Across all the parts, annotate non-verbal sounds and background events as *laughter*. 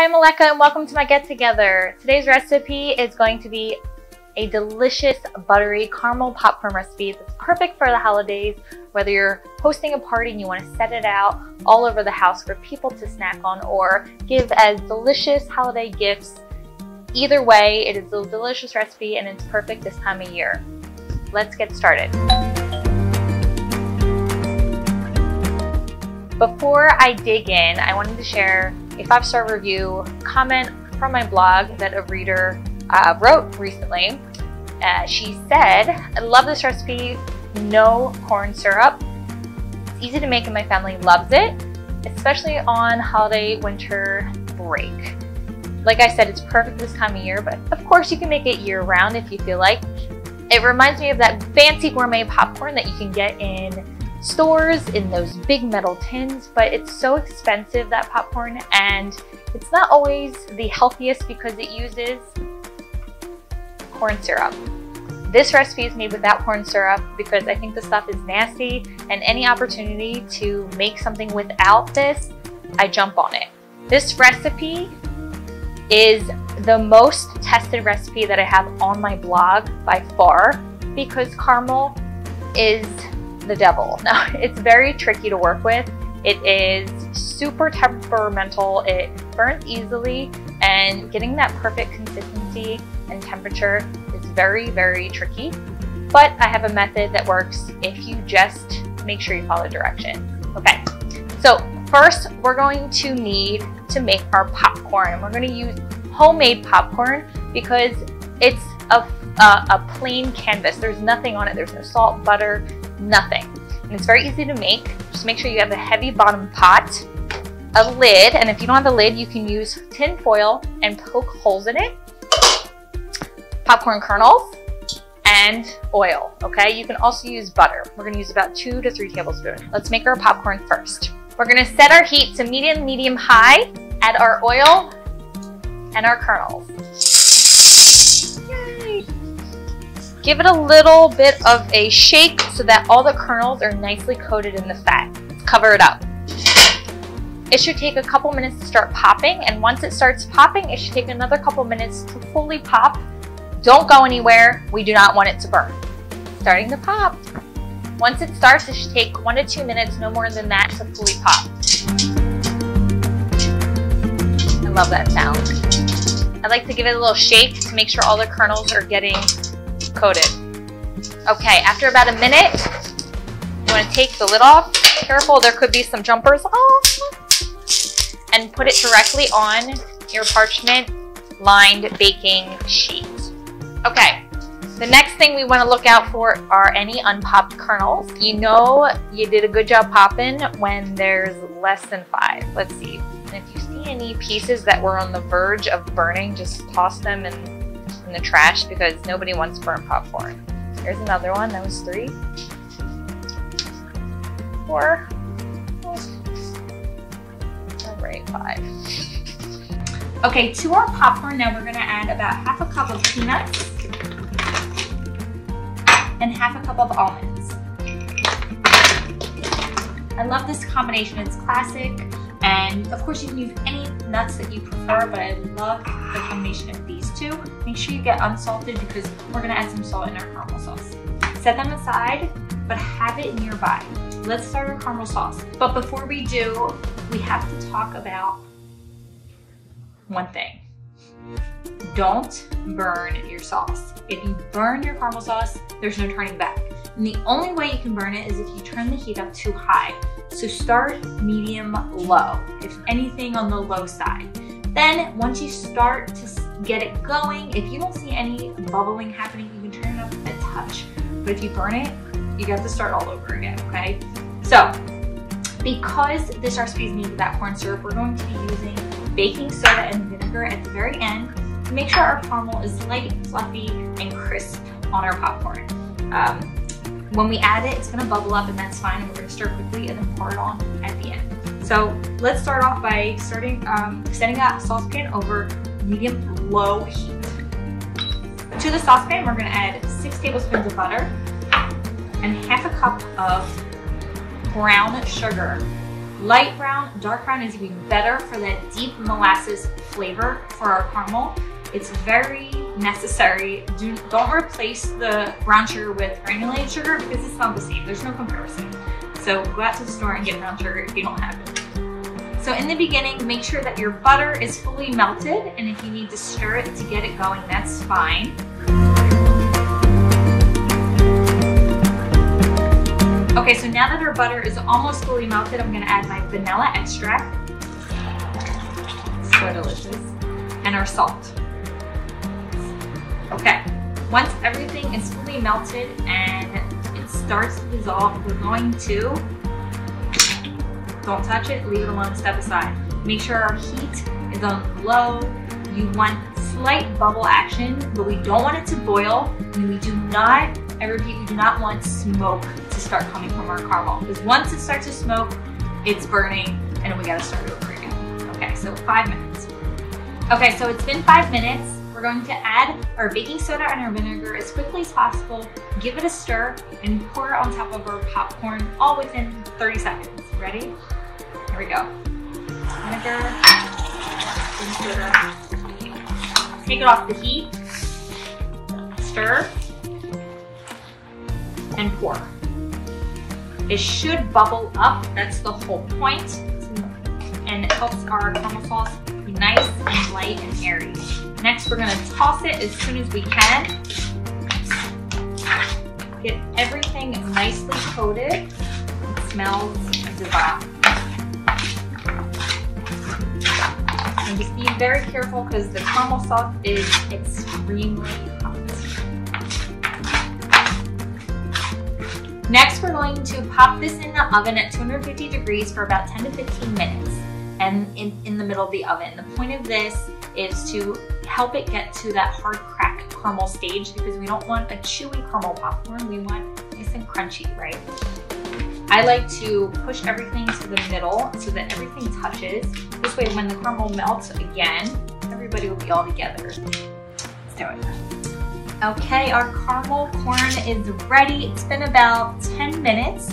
Hi, I'm Aleka and welcome to my get together. Today's recipe is going to be a delicious buttery caramel popcorn recipe that's perfect for the holidays, whether you're hosting a party and you want to set it out all over the house for people to snack on or give as delicious holiday gifts. Either way, it is a delicious recipe and it's perfect this time of year. Let's get started. Before I dig in, I wanted to share a five-star review comment from my blog that a reader uh, wrote recently. Uh, she said, I love this recipe, no corn syrup. It's easy to make and my family loves it, especially on holiday winter break. Like I said, it's perfect this time of year, but of course you can make it year round if you feel like. It reminds me of that fancy gourmet popcorn that you can get in stores in those big metal tins, but it's so expensive, that popcorn, and it's not always the healthiest because it uses corn syrup. This recipe is made without corn syrup because I think the stuff is nasty and any opportunity to make something without this, I jump on it. This recipe is the most tested recipe that I have on my blog by far because caramel is the devil. *laughs* Now, it's very tricky to work with. It is super temperamental, it burns easily, and getting that perfect consistency and temperature is very, very tricky. But I have a method that works if you just make sure you follow directions. Okay, so first we're going to need to make our popcorn. We're going to use homemade popcorn because it's a, a, a plain canvas. There's nothing on it. There's no salt, butter, nothing. And it's very easy to make. Just make sure you have a heavy bottom pot, a lid, and if you don't have a lid, you can use tin foil and poke holes in it, popcorn kernels, and oil, okay? You can also use butter. We're gonna use about two to three tablespoons. Let's make our popcorn first. We're gonna set our heat to medium, medium high, add our oil and our kernels. Give it a little bit of a shake so that all the kernels are nicely coated in the fat. Cover it up. It should take a couple minutes to start popping, and once it starts popping, it should take another couple minutes to fully pop. Don't go anywhere. We do not want it to burn. Starting to pop. Once it starts, it should take one to two minutes, no more than that, to fully pop. I love that sound. I like to give it a little shake to make sure all the kernels are getting Okay, after about a minute, you want to take the lid off. Careful, there could be some jumpers off. And put it directly on your parchment lined baking sheet. Okay, the next thing we want to look out for are any unpopped kernels. You know you did a good job popping when there's less than five. Let's see. And if you see any pieces that were on the verge of burning, just toss them and in the trash because nobody wants burnt popcorn. Here's another one. That was three. Four. All right, five. Okay, to our popcorn now we're gonna add about half a cup of peanuts and half a cup of almonds. I love this combination, it's classic. And of course you can use any nuts that you prefer, but I love the combination of these two. Make sure you get unsalted because we're gonna add some salt in our caramel sauce. Set them aside, but have it nearby. Let's start our caramel sauce. But before we do, we have to talk about one thing. Don't burn your sauce. If you burn your caramel sauce, there's no turning back. And the only way you can burn it is if you turn the heat up too high. So start medium low, if anything on the low side. Then once you start to get it going, if you don't see any bubbling happening, you can turn it up a touch. But if you burn it, you got to start all over again, okay? So because this recipe is made without corn syrup, we're going to be using baking soda and vinegar at the very end to make sure our caramel is light, fluffy, and crisp on our popcorn. Um, when we add it, it's gonna bubble up and that's fine. We're gonna stir quickly and then pour it on at the end. So let's start off by starting um, setting a saucepan over medium-low heat. To the saucepan, we're gonna add six tablespoons of butter and half a cup of brown sugar. Light brown, dark brown is even better for that deep molasses flavor for our caramel. It's very necessary. Do, don't replace the brown sugar with granulated sugar because it's not the same. There's no comparison. So go out to the store and get brown sugar if you don't have it. So in the beginning, make sure that your butter is fully melted and if you need to stir it to get it going, that's fine. Okay, so now that our butter is almost fully melted, I'm gonna add my vanilla extract. So delicious. And our salt. Okay, once everything is fully melted and it starts to dissolve, we're going to, don't touch it, leave it alone, step aside. Make sure our heat is on low. You want slight bubble action, but we don't want it to boil. And we do not, I repeat, we do not want smoke to start coming from our caramel. Because once it starts to smoke, it's burning and we gotta start over again. Okay, so five minutes. Okay, so it's been five minutes. We're going to add our baking soda and our vinegar as quickly as possible, give it a stir, and pour it on top of our popcorn all within 30 seconds. Ready? Here we go. Vinegar, baking soda. Take it off the heat, stir, and pour. It should bubble up, that's the whole point, and it helps our caramel sauce be nice and light and airy. Next, we're gonna toss it as soon as we can. Get everything nicely coated. It smells divine. And just be very careful because the caramel sauce is extremely hot. Next, we're going to pop this in the oven at 250 degrees for about 10 to 15 minutes and in, in the middle of the oven. The point of this is to help it get to that hard crack caramel stage because we don't want a chewy caramel popcorn. We want nice and crunchy, right? I like to push everything to the middle so that everything touches. This way when the caramel melts again, everybody will be all together. Let's do it. Okay, our caramel corn is ready. It's been about 10 minutes.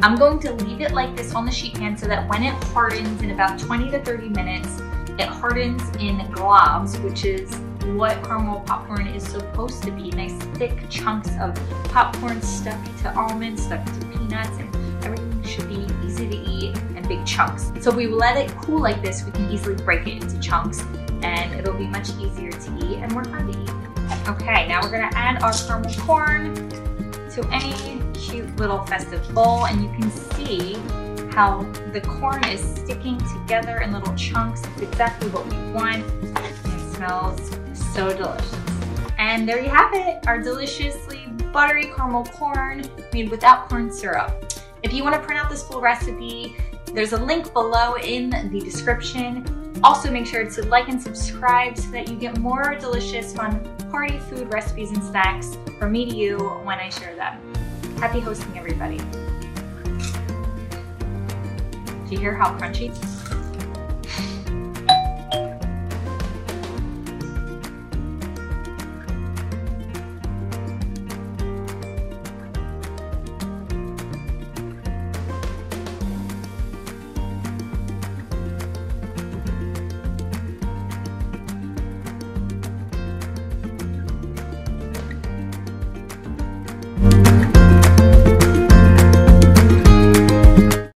I'm going to leave it like this on the sheet pan so that when it hardens in about 20 to 30 minutes, it hardens in globs, which is what caramel popcorn is supposed to be. Nice thick chunks of popcorn stuck to almonds, stuck to peanuts, and everything should be easy to eat and big chunks. So if we let it cool like this, we can easily break it into chunks and it'll be much easier to eat and more fun to eat. Okay, now we're gonna add our caramel corn to any cute little festive bowl and you can see how the corn is sticking together in little chunks. It's exactly what we want. It smells so delicious. And there you have it, our deliciously buttery caramel corn made without corn syrup. If you want to print out this full recipe, there's a link below in the description. Also make sure to like and subscribe so that you get more delicious, fun party food recipes and snacks from me to you when I share them. Happy hosting everybody. Do you hear how crunchy?